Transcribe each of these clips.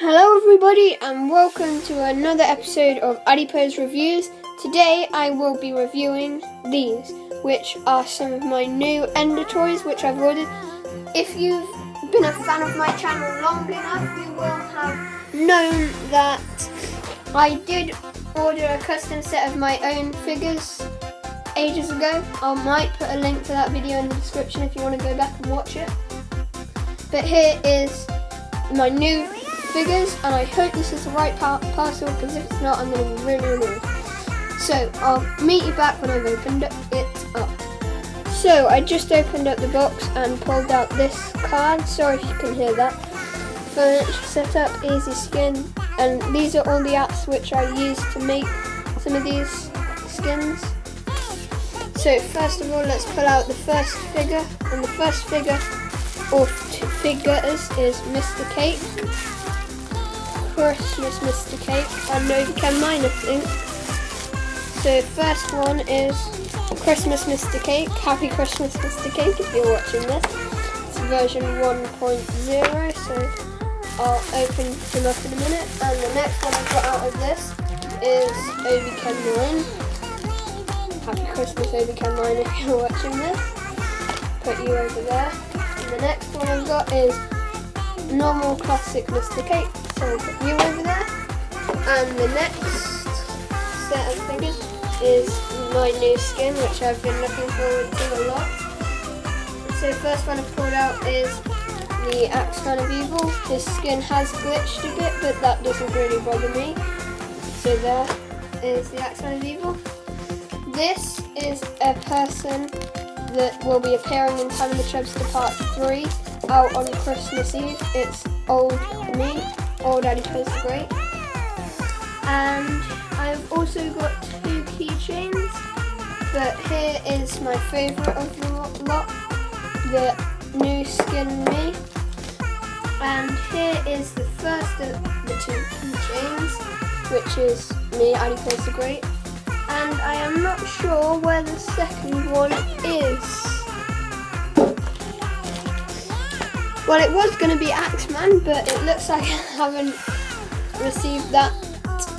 Hello everybody and welcome to another episode of Adipose Reviews. Today I will be reviewing these, which are some of my new Ender toys which I've ordered. If you've been a fan of my channel long enough, you will have known that I did order a custom set of my own figures ages ago. I might put a link to that video in the description if you want to go back and watch it. But here is my new figures and I hope this is the right par parcel because if it's not I'm going to be really annoyed. So I'll meet you back when I've opened it up. So I just opened up the box and pulled out this card, sorry if you can hear that. Furniture setup, easy skin and these are all the apps which I use to make some of these skins. So first of all let's pull out the first figure and the first figure or figures is Mr. Cake. Christmas Mr. Cake and Nova Chem Mine I think. So first one is Christmas Mr. Cake. Happy Christmas Mr. Cake if you're watching this. It's version 1.0 so I'll open them up in a minute. And the next one I've got out of this is Obi Ken Mine. Happy Christmas Obi Ken Mine if you're watching this. Put you over there. And the next one I've got is normal classic Mr. Cake. So you over there. And the next set of figures is my new skin, which I've been looking forward to a lot. So first one I've pulled out is the Axeman of Evil. His skin has glitched a bit, but that doesn't really bother me. So there is the Axeman of Evil. This is a person that will be appearing in Time of the Chubster Part 3 out on Christmas Eve. It's old me, Oh, old Adipose the Great. And I've also got two keychains, but here is my favourite of the lot, the new skin me. And here is the first of the two keychains, which is me, Adipose the Great and I am not sure where the second one is. Well, it was going to be Axeman, but it looks like I haven't received that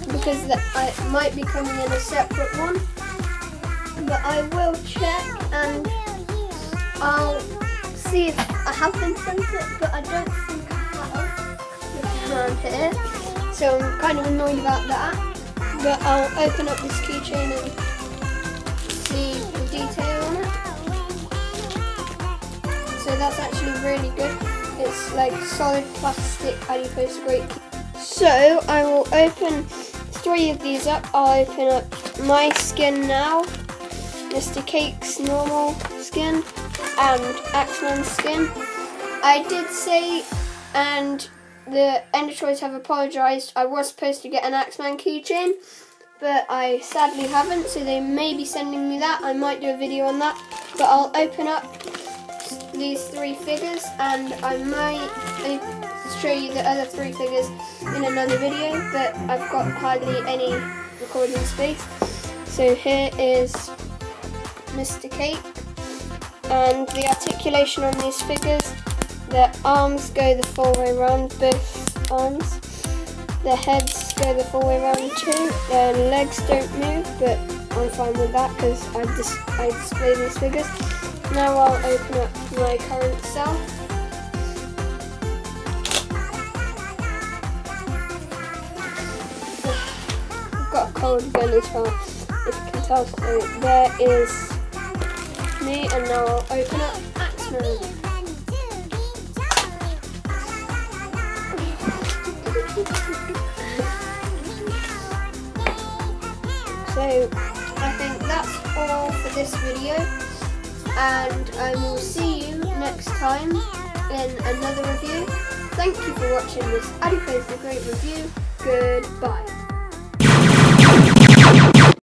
because that I might be coming in a separate one. But I will check and I'll see if I have been sent it, but I don't think I have around here. So I'm kind of annoyed about that but I'll open up this keychain and see the detail on it. So that's actually really good. It's like solid plastic adipose great. So I will open three of these up. I'll open up my skin now, Mr. Cake's normal skin, and Axeman's skin. I did say, and the Ender Toys have apologised. I was supposed to get an Axeman keychain, but I sadly haven't, so they may be sending me that. I might do a video on that, but I'll open up these three figures and I might show you the other three figures in another video, but I've got hardly any recording space. So here is Mr. Cake, and the articulation on these figures their arms go the full way around, both arms. their heads go the full way around too. their legs don't move, but I'm fine with that because I, dis I display these figures. Now I'll open up my current cell. I've got a cold as well, if you can tell. So there is me, and now I'll open up. So I think that's all for this video and I will see you next time in another review. Thank you for watching this Adipose the Great review. Goodbye.